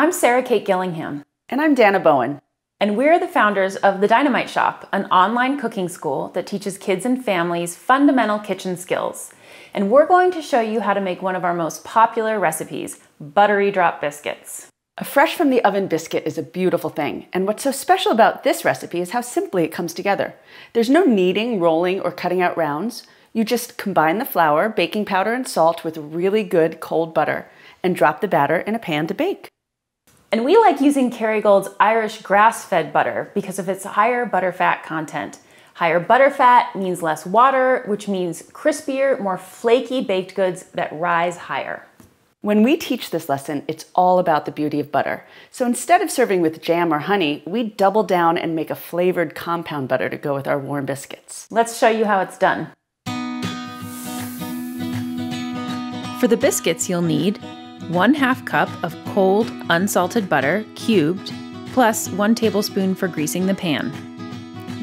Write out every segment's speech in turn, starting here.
I'm Sara Kate Gillingham. And I'm Dana Bowen. And we're the founders of The Dynamite Shop, an online cooking school that teaches kids and families fundamental kitchen skills. And we're going to show you how to make one of our most popular recipes, buttery drop biscuits. A fresh from the oven biscuit is a beautiful thing, and what's so special about this recipe is how simply it comes together. There's no kneading, rolling, or cutting out rounds. You just combine the flour, baking powder, and salt with really good cold butter and drop the batter in a pan to bake. And we like using Kerrygold's Irish grass-fed butter because of its higher butterfat content. Higher butterfat means less water, which means crispier, more flaky baked goods that rise higher. When we teach this lesson, it's all about the beauty of butter. So instead of serving with jam or honey, we double down and make a flavored compound butter to go with our warm biscuits. Let's show you how it's done. For the biscuits, you'll need 1 half cup of cold, unsalted butter, cubed, plus 1 tablespoon for greasing the pan.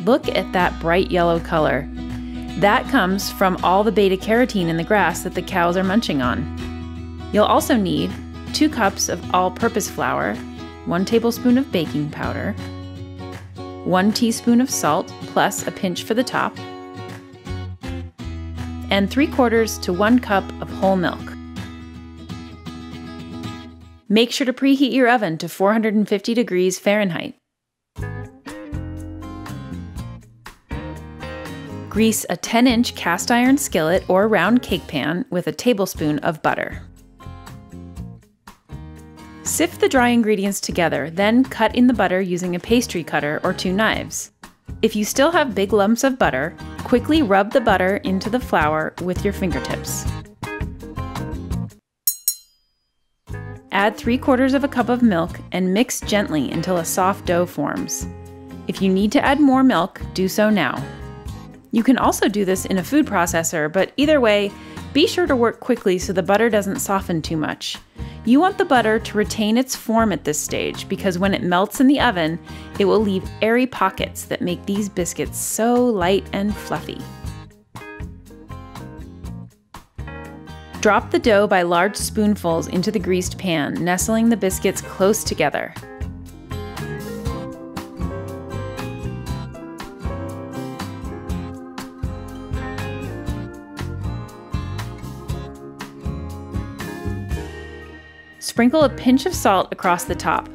Look at that bright yellow color. That comes from all the beta carotene in the grass that the cows are munching on. You'll also need 2 cups of all purpose flour, 1 tablespoon of baking powder, 1 teaspoon of salt plus a pinch for the top, and 3 quarters to 1 cup of whole milk. Make sure to preheat your oven to 450 degrees Fahrenheit. Grease a 10 inch cast iron skillet or round cake pan with a tablespoon of butter. Sift the dry ingredients together, then cut in the butter using a pastry cutter or two knives. If you still have big lumps of butter, quickly rub the butter into the flour with your fingertips. Add 3 quarters of a cup of milk and mix gently until a soft dough forms. If you need to add more milk, do so now. You can also do this in a food processor, but either way, be sure to work quickly so the butter doesn't soften too much. You want the butter to retain its form at this stage because when it melts in the oven, it will leave airy pockets that make these biscuits so light and fluffy. Drop the dough by large spoonfuls into the greased pan, nestling the biscuits close together. Sprinkle a pinch of salt across the top.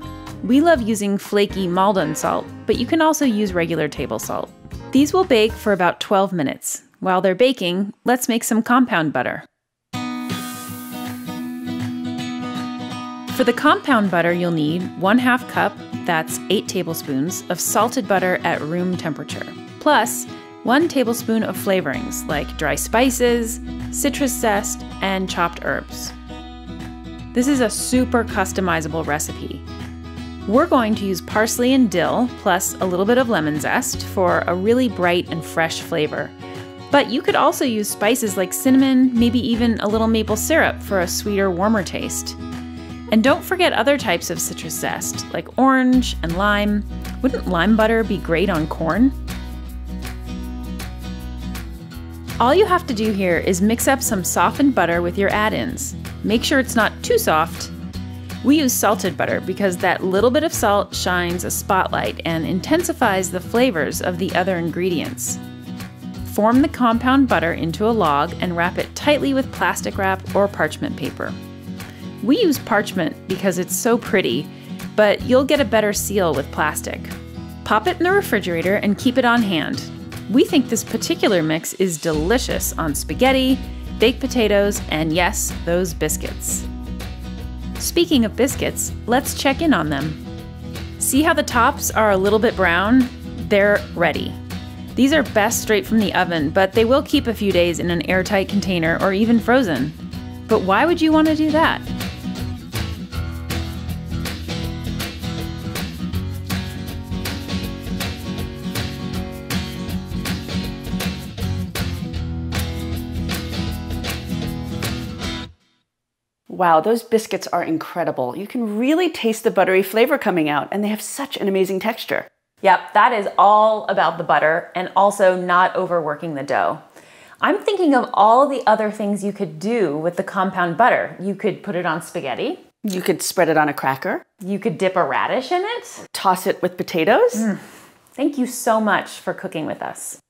We love using flaky Maldon salt, but you can also use regular table salt. These will bake for about 12 minutes. While they're baking, let's make some compound butter. For the compound butter, you'll need 1 half cup, that's 8 tablespoons, of salted butter at room temperature, plus 1 tablespoon of flavorings like dry spices, citrus zest, and chopped herbs. This is a super customizable recipe. We're going to use parsley and dill plus a little bit of lemon zest for a really bright and fresh flavor. But you could also use spices like cinnamon, maybe even a little maple syrup for a sweeter, warmer taste. And don't forget other types of citrus zest, like orange and lime. Wouldn't lime butter be great on corn? All you have to do here is mix up some softened butter with your add-ins. Make sure it's not too soft. We use salted butter because that little bit of salt shines a spotlight and intensifies the flavors of the other ingredients. Form the compound butter into a log and wrap it tightly with plastic wrap or parchment paper. We use parchment because it's so pretty, but you'll get a better seal with plastic. Pop it in the refrigerator and keep it on hand. We think this particular mix is delicious on spaghetti, baked potatoes, and yes, those biscuits. Speaking of biscuits, let's check in on them. See how the tops are a little bit brown? They're ready. These are best straight from the oven, but they will keep a few days in an airtight container or even frozen. But why would you want to do that? Wow, those biscuits are incredible. You can really taste the buttery flavor coming out, and they have such an amazing texture. Yep, that is all about the butter and also not overworking the dough. I'm thinking of all the other things you could do with the compound butter. You could put it on spaghetti. You could spread it on a cracker, You could dip a radish in it. toss it with potatoes. Mm. Thank you so much for cooking with us.